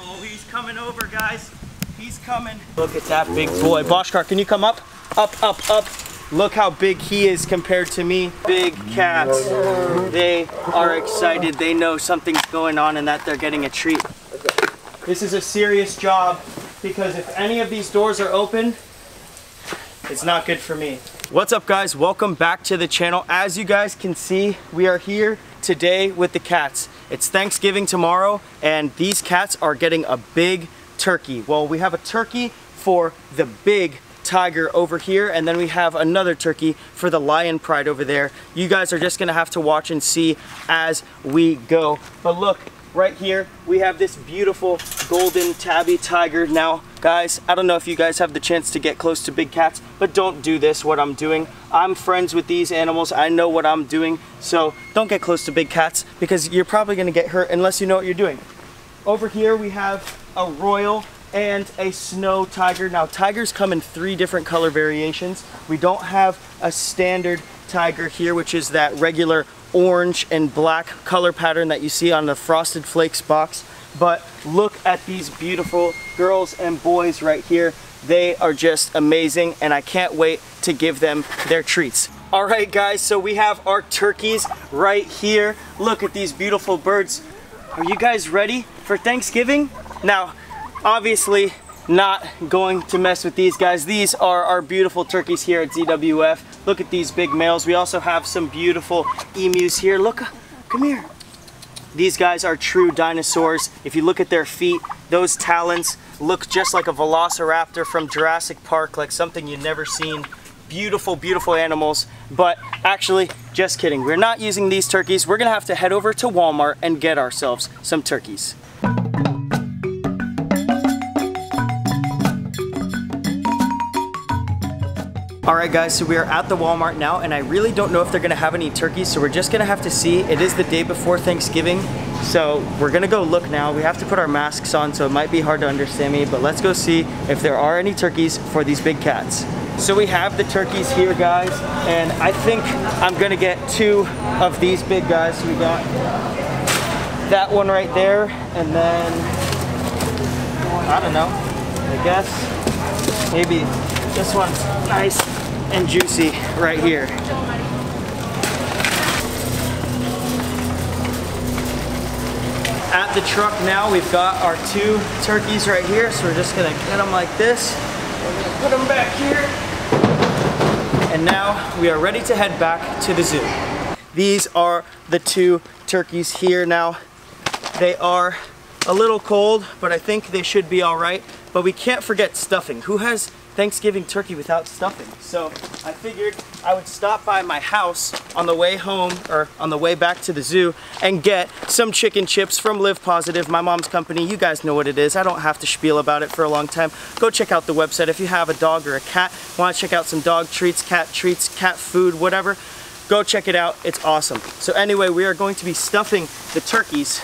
Oh, he's coming over, guys. He's coming. Look at that big boy. Boschkar, can you come up? Up, up, up. Look how big he is compared to me. Big cats. They are excited. They know something's going on and that they're getting a treat. This is a serious job because if any of these doors are open, it's not good for me. What's up guys? Welcome back to the channel. As you guys can see, we are here today with the cats. It's Thanksgiving tomorrow and these cats are getting a big turkey. Well, we have a turkey for the big tiger over here and then we have another turkey for the lion pride over there. You guys are just gonna have to watch and see as we go. But look, right here we have this beautiful golden tabby tiger. Now guys, I don't know if you guys have the chance to get close to big cats, but don't do this, what I'm doing. I'm friends with these animals, I know what I'm doing, so don't get close to big cats because you're probably gonna get hurt unless you know what you're doing. Over here we have a royal and a snow tiger. Now tigers come in three different color variations. We don't have a standard tiger here, which is that regular orange and black color pattern that you see on the Frosted Flakes box. But look at these beautiful girls and boys right here. They are just amazing and I can't wait to give them their treats. All right guys, so we have our turkeys right here. Look at these beautiful birds. Are you guys ready for Thanksgiving? Now, obviously not going to mess with these guys. These are our beautiful turkeys here at ZWF. Look at these big males. We also have some beautiful emus here. Look, come here. These guys are true dinosaurs. If you look at their feet, those talons look just like a velociraptor from Jurassic Park, like something you've never seen. Beautiful, beautiful animals. But actually, just kidding. We're not using these turkeys. We're gonna have to head over to Walmart and get ourselves some turkeys. Alright guys, so we are at the Walmart now and I really don't know if they're gonna have any turkeys so we're just gonna have to see. It is the day before Thanksgiving so we're gonna go look now. We have to put our masks on so it might be hard to understand me but let's go see if there are any turkeys for these big cats. So we have the turkeys here guys and I think I'm gonna get two of these big guys. We got that one right there and then I don't know I guess maybe this one's nice and juicy right here. At the truck now, we've got our two turkeys right here, so we're just gonna get them like this. We're gonna put them back here. And now we are ready to head back to the zoo. These are the two turkeys here now. They are a little cold, but I think they should be all right. But we can't forget stuffing. Who has Thanksgiving turkey without stuffing. So I figured I would stop by my house on the way home or on the way back to the zoo and get some chicken chips from Live Positive, my mom's company. You guys know what it is. I don't have to spiel about it for a long time. Go check out the website. If you have a dog or a cat, want to check out some dog treats, cat treats, cat food, whatever, go check it out. It's awesome. So anyway, we are going to be stuffing the turkeys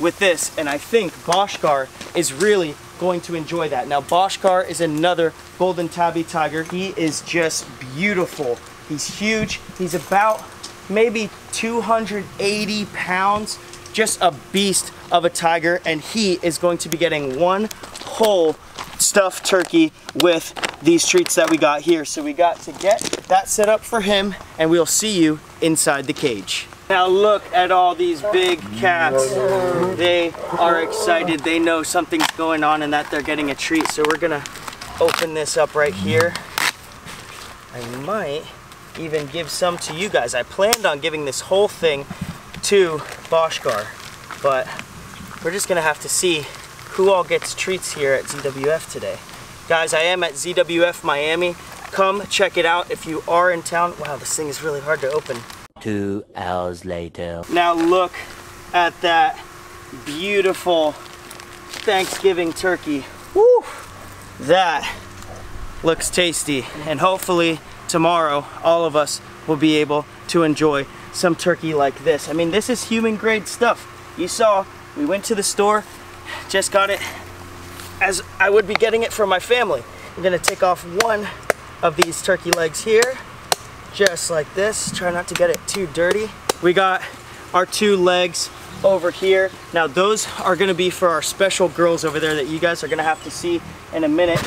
with this and I think Boschkar is really going to enjoy that. Now Boschkar is another golden tabby tiger. He is just beautiful. He's huge. He's about maybe 280 pounds. Just a beast of a tiger and he is going to be getting one whole stuffed turkey with these treats that we got here. So we got to get that set up for him and we'll see you inside the cage. Now look at all these big cats. They are excited. They know something's going on and that they're getting a treat. So we're gonna open this up right here. I might even give some to you guys. I planned on giving this whole thing to Boschkar, but we're just gonna have to see who all gets treats here at ZWF today. Guys, I am at ZWF Miami. Come check it out if you are in town. Wow, this thing is really hard to open. Two hours later. Now look at that beautiful Thanksgiving turkey. Woo! That looks tasty. And hopefully tomorrow, all of us will be able to enjoy some turkey like this. I mean, this is human grade stuff. You saw, we went to the store, just got it as I would be getting it for my family. I'm gonna take off one of these turkey legs here just like this. Try not to get it too dirty. We got our two legs over here. Now those are gonna be for our special girls over there that you guys are gonna have to see in a minute.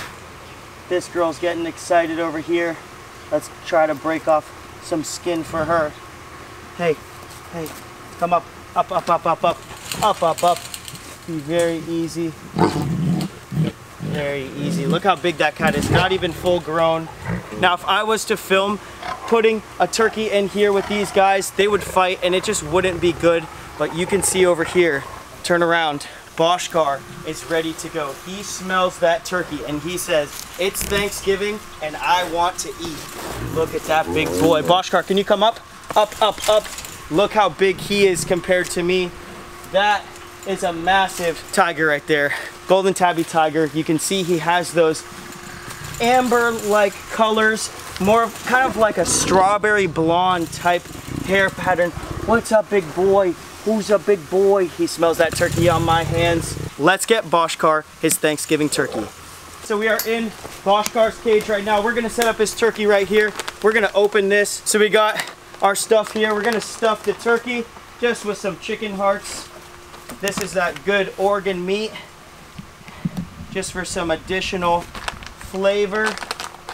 This girl's getting excited over here. Let's try to break off some skin for her. Hey, hey, come up, up, up, up, up, up, up, up, up. Be very easy. Very easy. Look how big that cat is. Not even full grown. Now, if I was to film putting a turkey in here with these guys, they would fight and it just wouldn't be good. But you can see over here, turn around, Boschkar is ready to go. He smells that turkey and he says, it's Thanksgiving and I want to eat. Look at that big boy. Boschkar, can you come up? Up, up, up. Look how big he is compared to me. That is a massive tiger right there. Golden tabby tiger. You can see he has those amber-like colors, more of kind of like a strawberry blonde type hair pattern. What's up, big boy? Who's a big boy? He smells that turkey on my hands. Let's get Boschkar his Thanksgiving turkey. So we are in Boschkar's cage right now. We're gonna set up his turkey right here. We're gonna open this. So we got our stuff here. We're gonna stuff the turkey just with some chicken hearts. This is that good organ meat. Just for some additional flavor.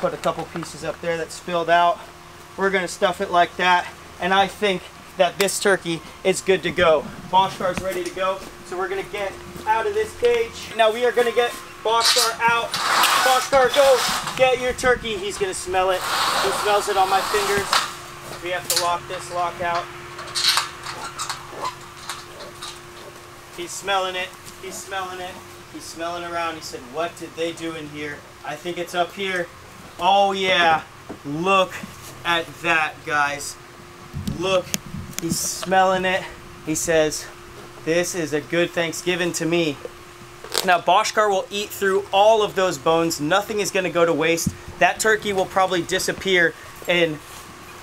Put a couple pieces up there that spilled out. We're gonna stuff it like that. And I think that this turkey is good to go. Boschkar's ready to go. So we're gonna get out of this cage. Now we are gonna get Boschkar out. Boschkar, go get your turkey. He's gonna smell it. He smells it on my fingers. We have to lock this lock out. He's smelling it. He's smelling it. He's smelling around. He said, what did they do in here? I think it's up here. Oh yeah. Look at that, guys. Look. He's smelling it. He says, this is a good Thanksgiving to me. Now Boschkar will eat through all of those bones. Nothing is going to go to waste. That turkey will probably disappear in,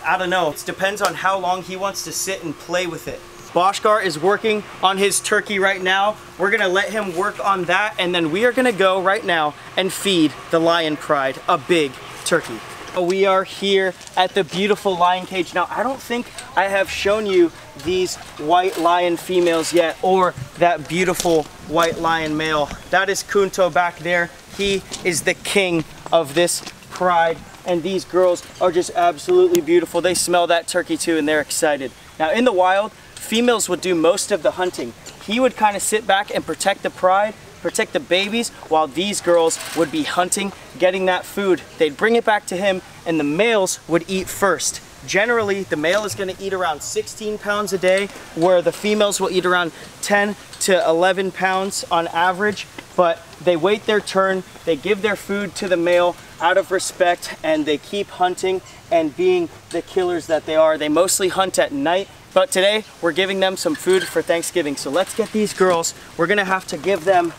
I don't know, it depends on how long he wants to sit and play with it. Boschkar is working on his turkey right now. We're gonna let him work on that and then we are gonna go right now and feed the Lion Pride a big turkey. Uh, we are here at the beautiful lion cage. Now, I don't think I have shown you these white lion females yet or that beautiful white lion male. That is Kunto back there. He is the king of this pride and these girls are just absolutely beautiful. They smell that turkey too and they're excited. Now in the wild, females would do most of the hunting. He would kind of sit back and protect the pride, protect the babies, while these girls would be hunting, getting that food. They'd bring it back to him, and the males would eat first. Generally, the male is gonna eat around 16 pounds a day, where the females will eat around 10 to 11 pounds on average, but they wait their turn, they give their food to the male out of respect, and they keep hunting and being the killers that they are. They mostly hunt at night, but today we're giving them some food for Thanksgiving. So let's get these girls. We're gonna have to give them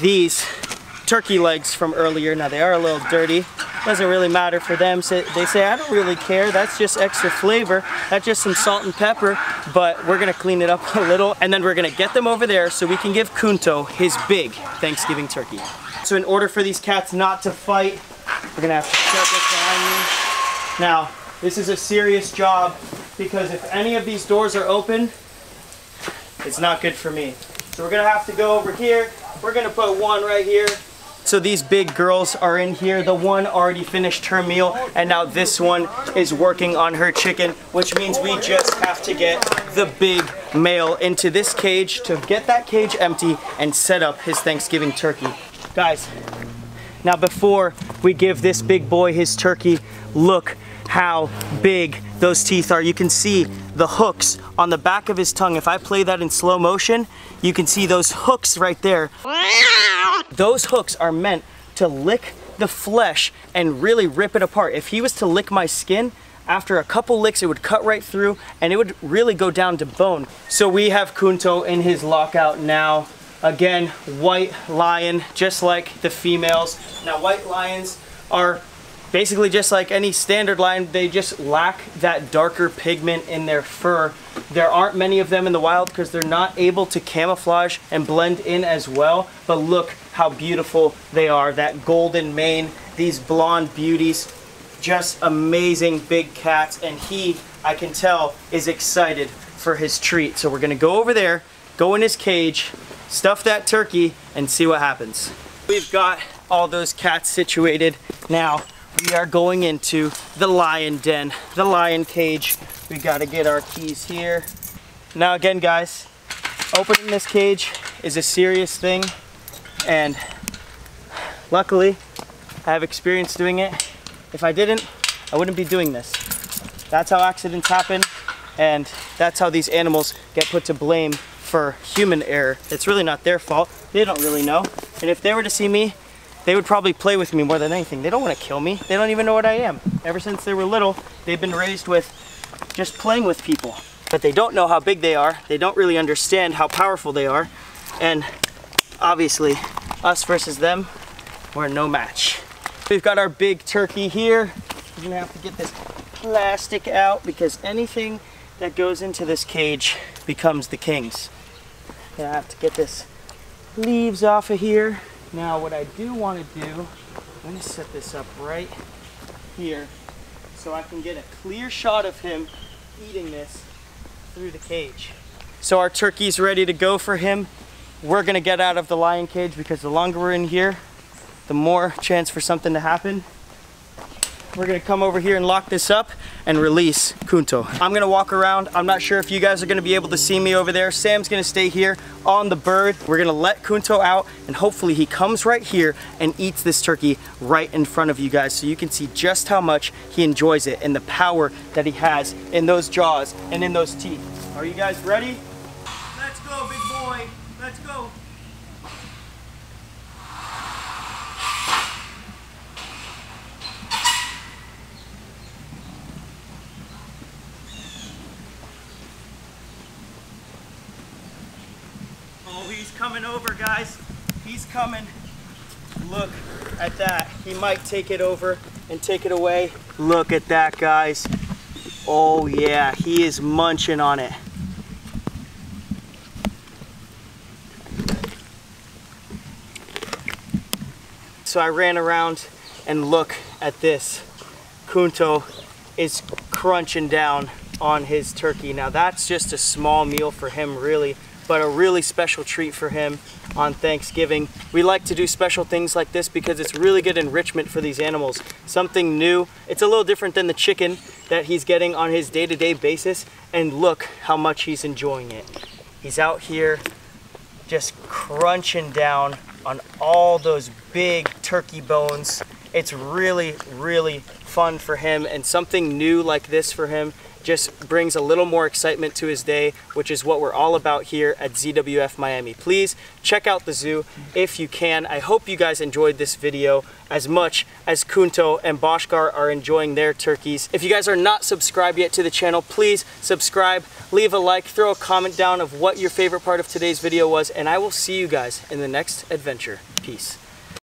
these turkey legs from earlier. Now they are a little dirty. Doesn't really matter for them. So they say, I don't really care. That's just extra flavor. That's just some salt and pepper. But we're gonna clean it up a little and then we're gonna get them over there so we can give Kunto his big Thanksgiving turkey. So in order for these cats not to fight, we're gonna have to shut this behind me. Now, this is a serious job because if any of these doors are open, it's not good for me. So we're gonna have to go over here. We're gonna put one right here. So these big girls are in here. The one already finished her meal and now this one is working on her chicken, which means we just have to get the big male into this cage to get that cage empty and set up his Thanksgiving turkey. Guys, now before we give this big boy his turkey, look how big those teeth are. You can see the hooks on the back of his tongue. If I play that in slow motion, you can see those hooks right there. Those hooks are meant to lick the flesh and really rip it apart. If he was to lick my skin, after a couple licks, it would cut right through and it would really go down to bone. So we have Kunto in his lockout now. Again, white lion, just like the females. Now white lions are basically just like any standard lion, they just lack that darker pigment in their fur. There aren't many of them in the wild because they're not able to camouflage and blend in as well. But look how beautiful they are. That golden mane, these blonde beauties, just amazing big cats. And he, I can tell, is excited for his treat. So we're gonna go over there go in his cage, stuff that turkey, and see what happens. We've got all those cats situated. Now, we are going into the lion den, the lion cage. We gotta get our keys here. Now again, guys, opening this cage is a serious thing, and luckily, I have experience doing it. If I didn't, I wouldn't be doing this. That's how accidents happen, and that's how these animals get put to blame for human error. It's really not their fault. They don't really know. And if they were to see me, they would probably play with me more than anything. They don't want to kill me. They don't even know what I am. Ever since they were little, they've been raised with just playing with people. But they don't know how big they are. They don't really understand how powerful they are. And obviously, us versus them, we're no match. We've got our big turkey here. We're gonna have to get this plastic out because anything that goes into this cage becomes the king's. I have to get this leaves off of here. Now what I do want to do, I'm going to set this up right here so I can get a clear shot of him eating this through the cage. So our turkey's ready to go for him. We're going to get out of the lion cage because the longer we're in here, the more chance for something to happen. We're gonna come over here and lock this up and release Kunto. I'm gonna walk around. I'm not sure if you guys are gonna be able to see me over there. Sam's gonna stay here on the bird. We're gonna let Kunto out and hopefully he comes right here and eats this turkey right in front of you guys so you can see just how much he enjoys it and the power that he has in those jaws and in those teeth. Are you guys ready? Let's go, big boy. Let's go. Oh, he's coming over, guys. He's coming. Look at that. He might take it over and take it away. Look at that, guys. Oh, yeah. He is munching on it. So I ran around and look at this. Kunto is crunching down on his turkey. Now that's just a small meal for him really, but a really special treat for him on Thanksgiving. We like to do special things like this because it's really good enrichment for these animals. Something new. It's a little different than the chicken that he's getting on his day-to-day -day basis and look how much he's enjoying it. He's out here just crunching down on all those big turkey bones. It's really, really fun for him and something new like this for him just brings a little more excitement to his day, which is what we're all about here at ZWF Miami. Please check out the zoo if you can. I hope you guys enjoyed this video as much as Kunto and Bhaskar are enjoying their turkeys. If you guys are not subscribed yet to the channel, please subscribe, leave a like, throw a comment down of what your favorite part of today's video was, and I will see you guys in the next adventure. Peace.